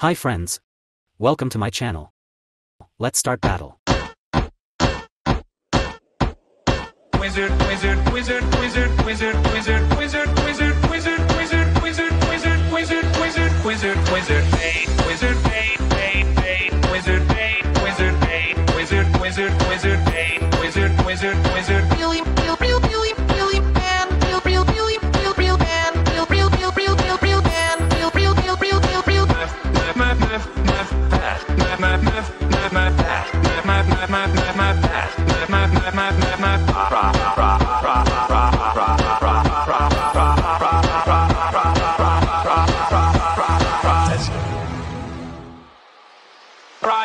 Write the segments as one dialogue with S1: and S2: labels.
S1: Hi friends. Welcome to my channel. Let's start battle.
S2: Wizard, wizard, wizard, wizard, wizard, wizard, wizard, wizard, wizard, wizard, wizard, wizard, wizard, wizard, wizard, wizard, wizard, wizard,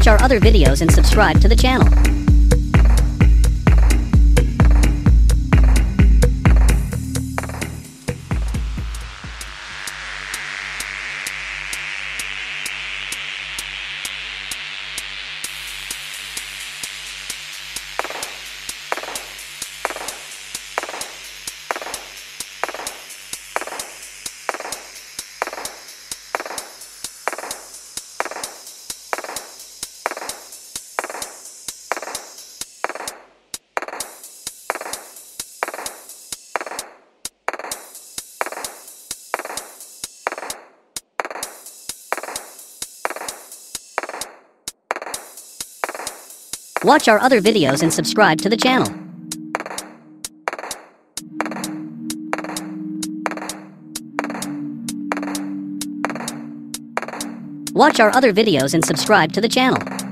S3: Watch our other videos and subscribe to the channel. Watch our other videos and subscribe to the channel. Watch our other videos and subscribe to the channel.